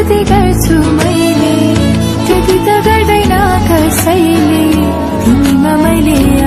गल्ती गर्छु मैले त्यति त गर्दैन कसैले। तिमीमा मैले